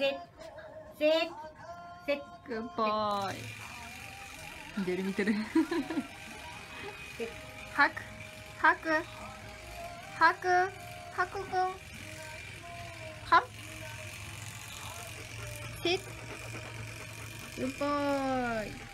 セッセッグッバイ見てる見てる。ハクハクハクハクくん。ハッシッグッバイ